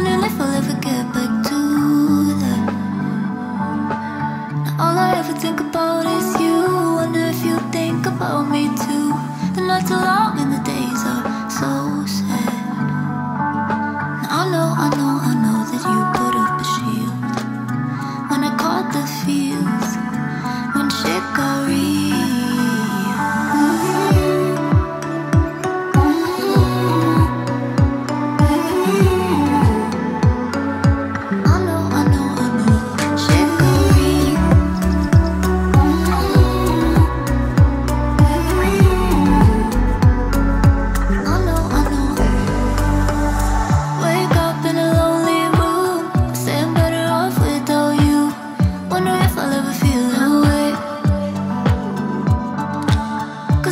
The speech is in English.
wondering if I'll ever get back to that Now all I ever think about is you Wonder if you think about me too The nights are long.